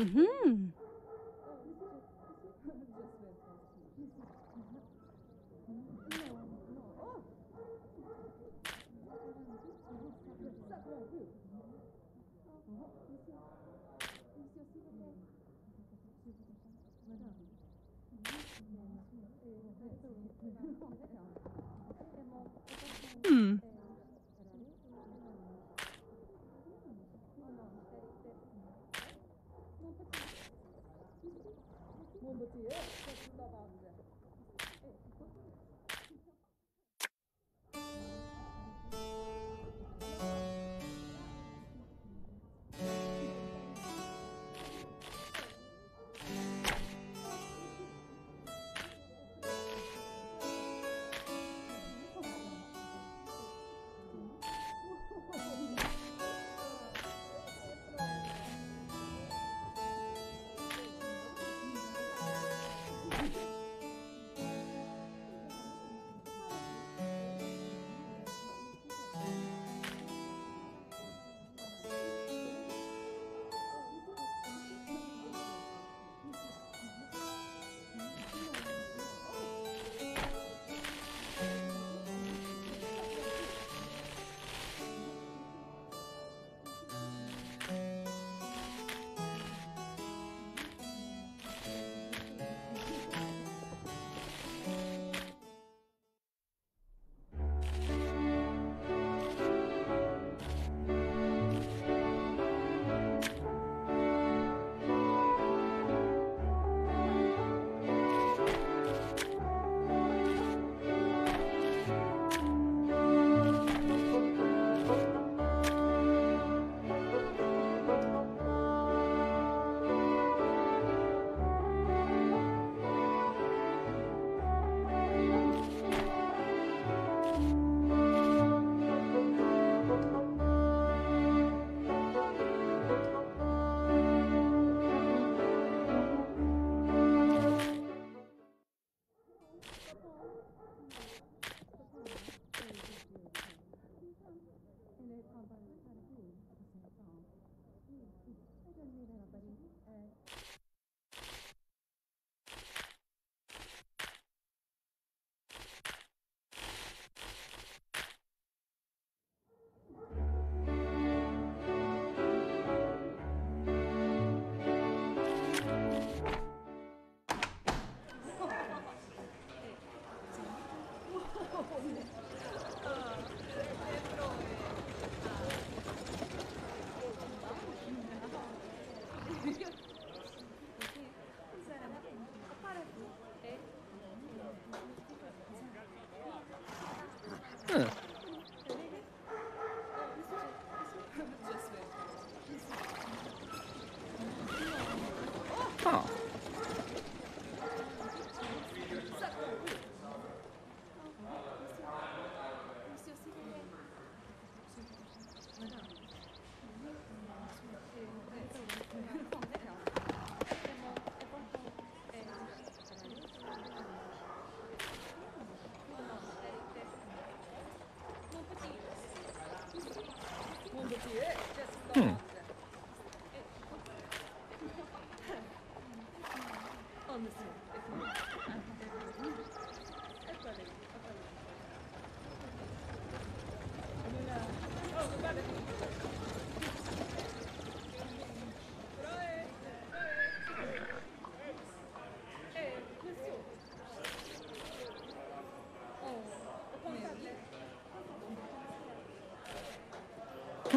Mhm. Hmm. diye saçına bandı.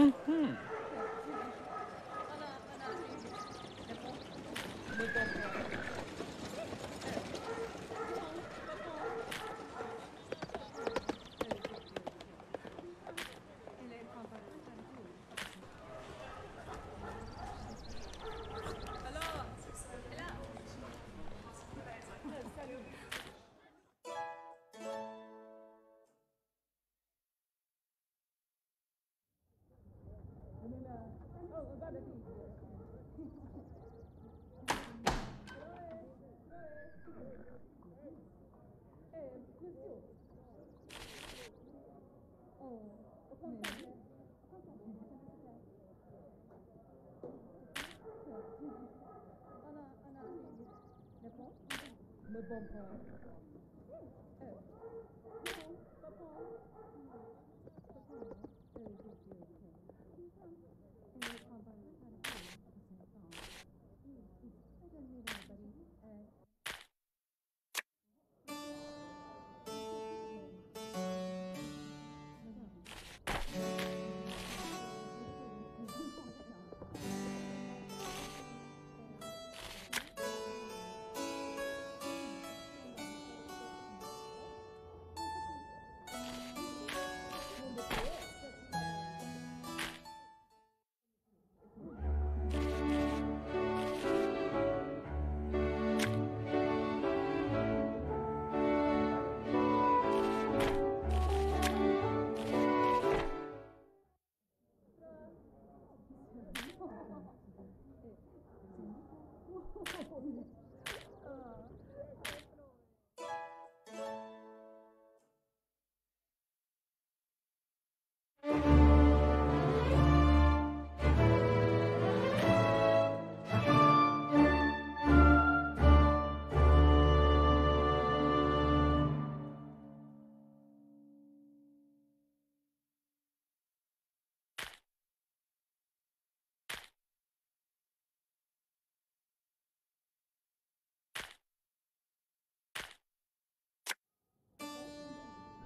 Mm-hmm. good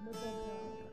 Muito obrigada.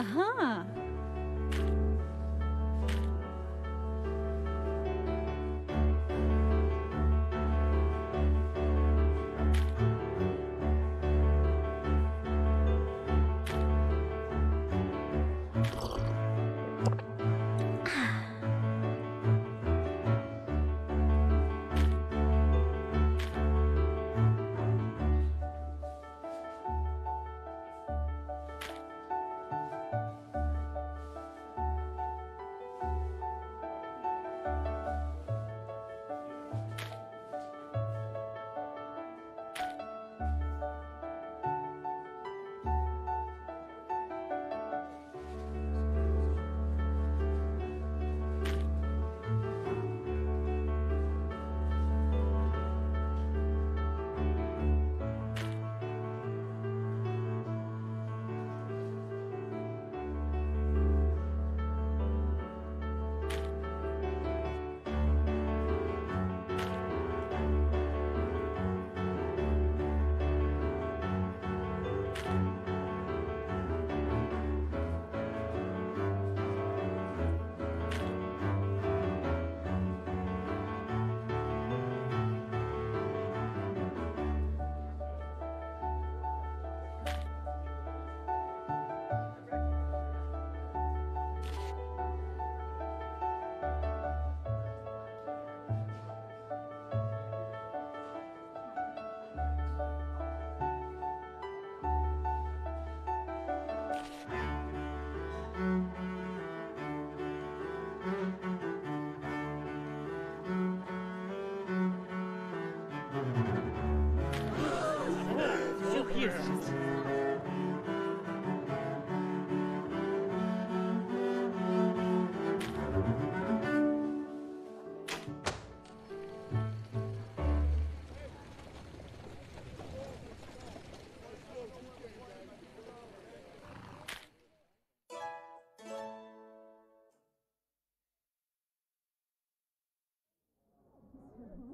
啊哈。地上。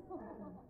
Ha ha ha.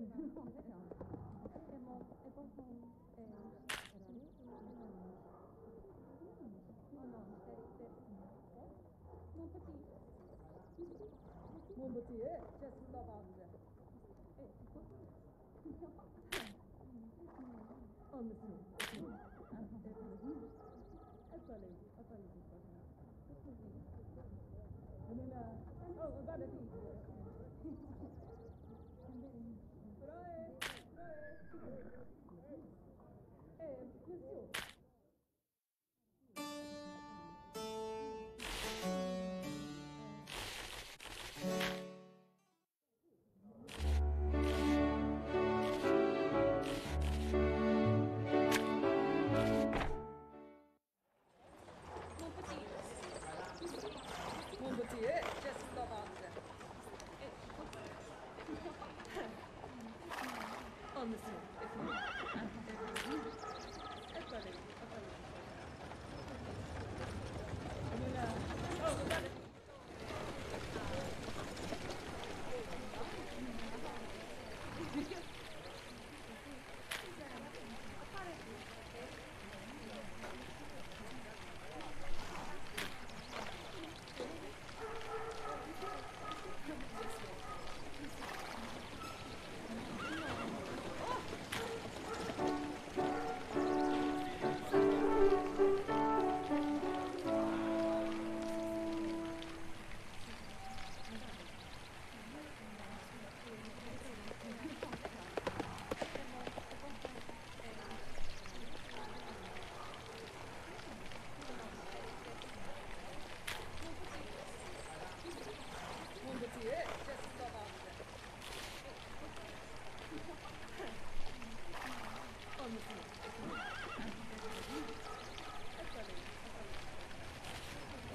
你真的 on the suit.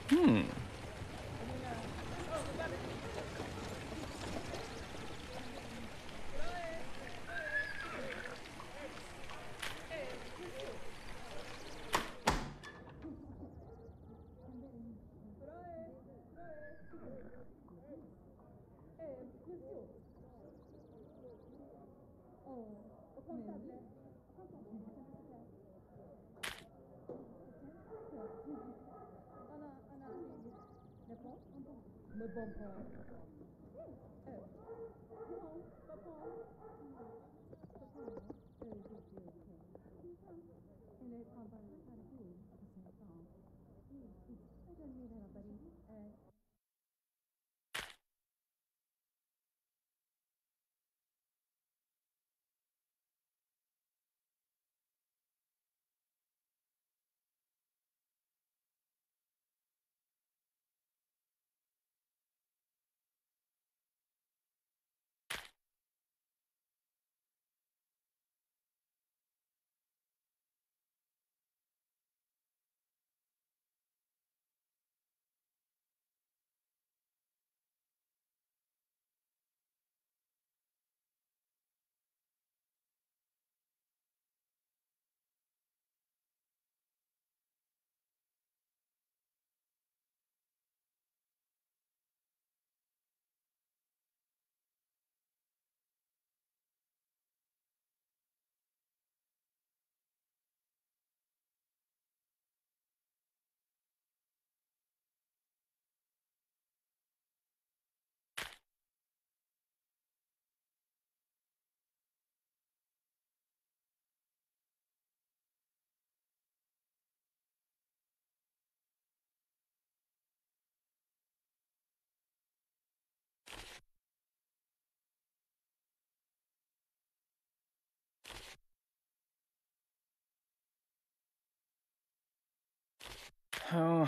Hmm. the bumper. Oh.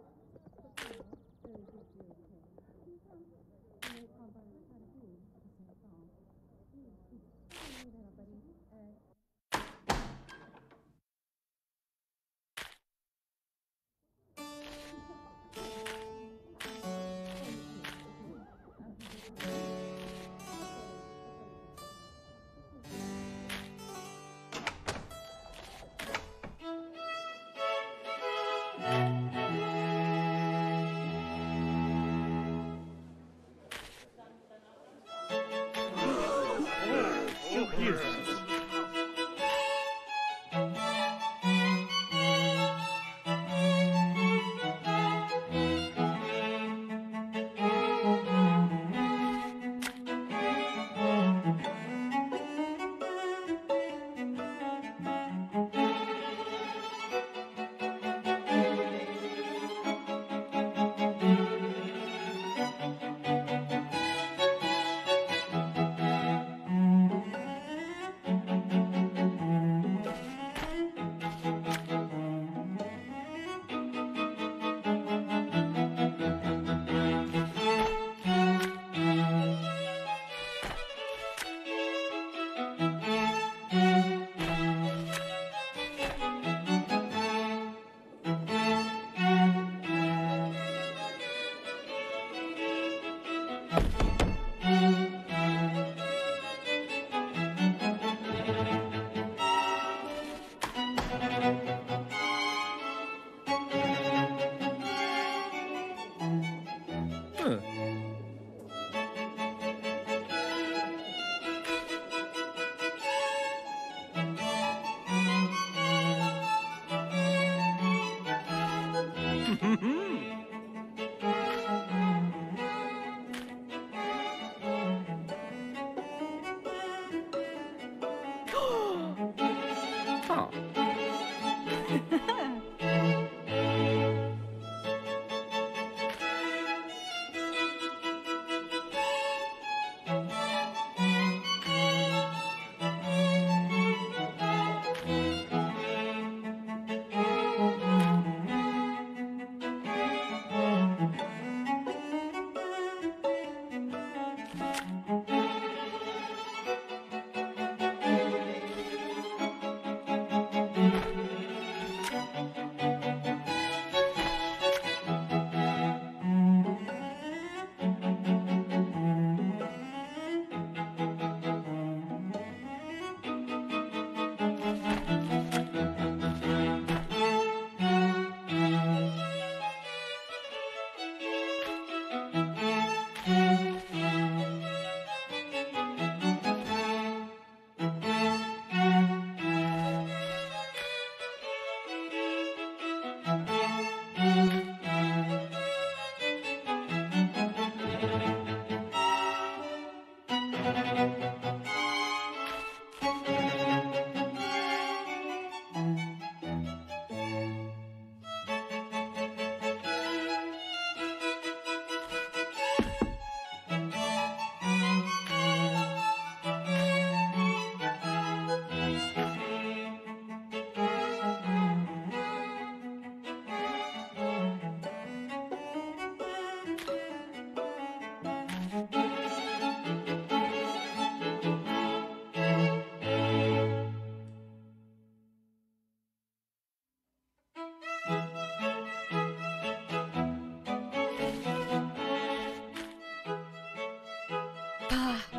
Mm-hmm. Ah.